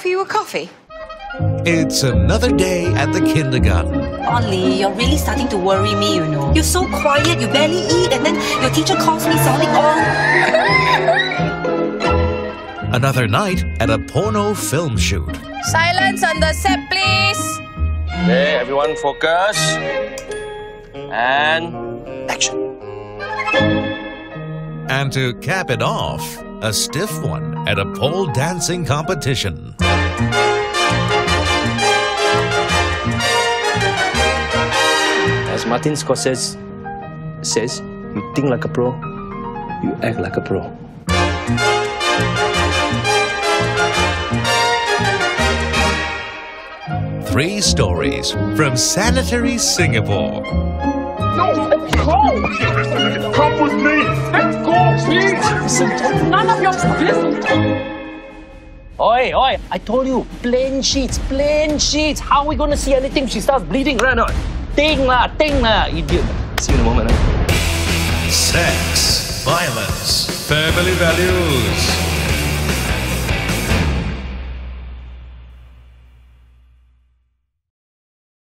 offer you a coffee? It's another day at the kindergarten. Only, you're really starting to worry me, you know. You're so quiet, you barely eat, and then your teacher calls me sounding all. Another night at a porno film shoot. Silence on the set, please. Okay, everyone focus. And action. And to cap it off, a stiff one at a pole dancing competition. As Martin Scorsese says, you think like a pro, you act like a pro. Three stories from Sanitary Singapore. No, Come with me. Let's go, please. None of your business. Oi, oi, I told you, plain sheets, plain sheets. How are we gonna see anything she starts bleeding, right or not? Ting lah, ting lah, idiot. See you in a moment, eh? Sex, violence, family values.